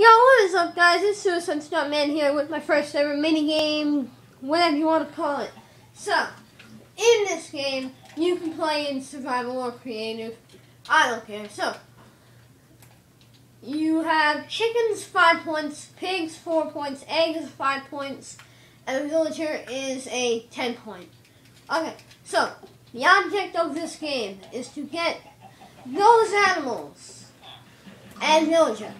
Yo, what is up, guys? It's Suicide Stuntman here with my first ever mini game, whatever you want to call it. So, in this game, you can play in survival or creative. I don't care. So, you have chickens, 5 points, pigs, 4 points, eggs, 5 points, and a villager is a 10 point. Okay, so, the object of this game is to get those animals and villager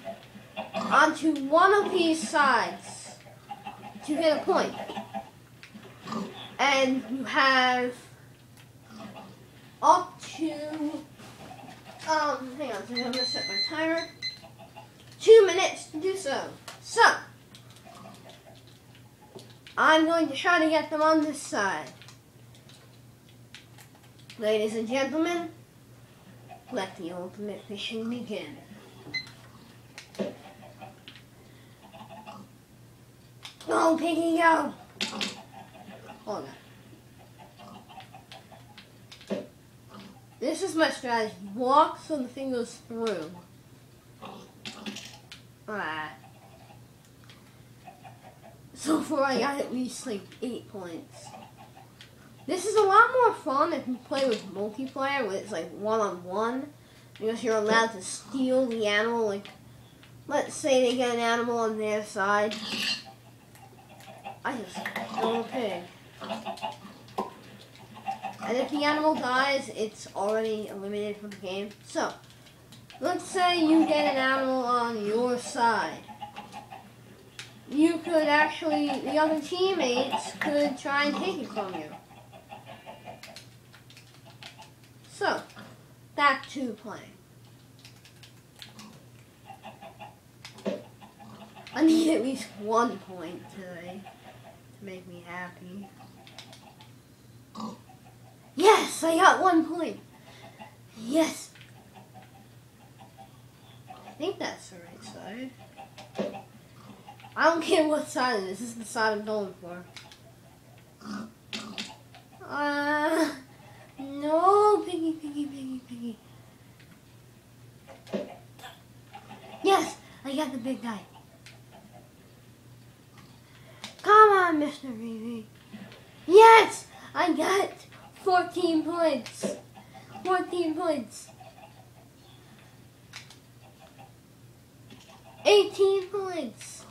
onto one of these sides to get a point. And you have up to, um, hang on, I'm going to set my timer. Two minutes to do so. So, I'm going to try to get them on this side. Ladies and gentlemen, let the ultimate fishing begin. Go, Piggy, go! Hold on. This is my strategy. Walk so the thing goes through. Alright. So far I got at least like 8 points. This is a lot more fun if you play with multiplayer where it's like one-on-one. -on -one, because you're allowed to steal the animal. Like, let's say they get an animal on their side. I just kill a pig. And if the animal dies, it's already eliminated from the game. So, let's say you get an animal on your side. You could actually, the other teammates could try and take it from you. So, back to playing. I need at least one point today to make me happy. Yes, I got one point. Yes. I think that's the right side. I don't care what side it is. This is the side I'm going for. Uh, no, piggy, piggy, piggy, piggy. Yes, I got the big guy. Come on, Mr. VV. Yes! I got 14 points. 14 points. 18 points.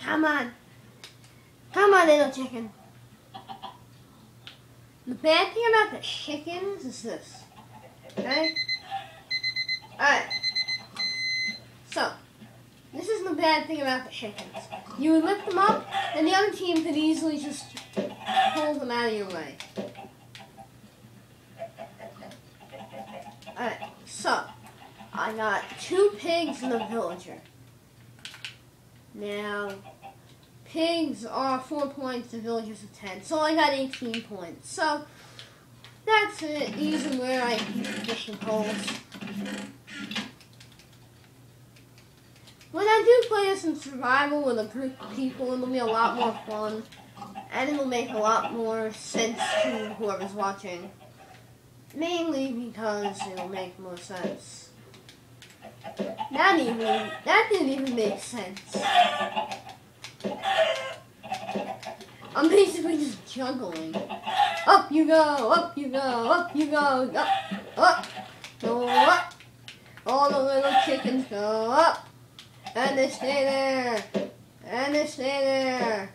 Come on. Come on, little chicken. The bad thing about the chickens is this. Okay? Alright. Bad thing about the chickens. You would lift them up, and the other team could easily just pull them out of your way. Alright, so, I got two pigs and a villager. Now, pigs are 4 points, the villagers are 10, so I got 18 points. So, that's it. Are where I the fishing poles. When I do play this in survival with a group of people, it'll be a lot more fun. And it'll make a lot more sense to whoever's watching. Mainly because it'll make more sense. That even that didn't even make sense. I'm basically just juggling. Up you go, up you go, up you go, up, up, go up. All the little chickens go up. And stay there. And stay there.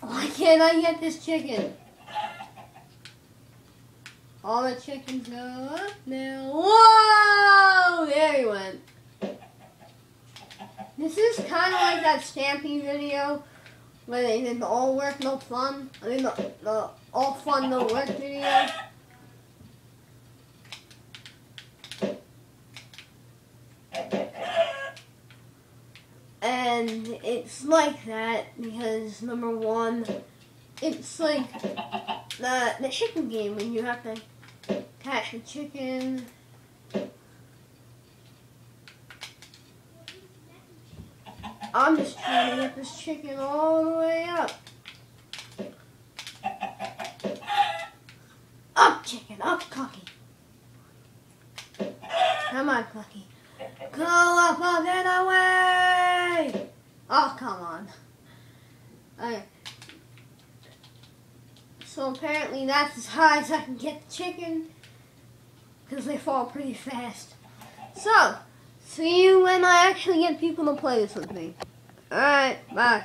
Why can't I get this chicken? All the chickens go up now. Whoa! There he went. This is kind of like that Stampy video where they did the all work, no fun. I mean, the, the all fun, no work video. And it's like that because number one, it's like the the chicken game when you have to catch a chicken. I'm just trying to get this chicken all the way up. Up, chicken, up, cocky. Come on, Clucky. Go up, up, and away! Oh, come on. Okay. Apparently that's as high as I can get the chicken. Because they fall pretty fast. So, see you when I actually get people to play this with me. Alright, bye.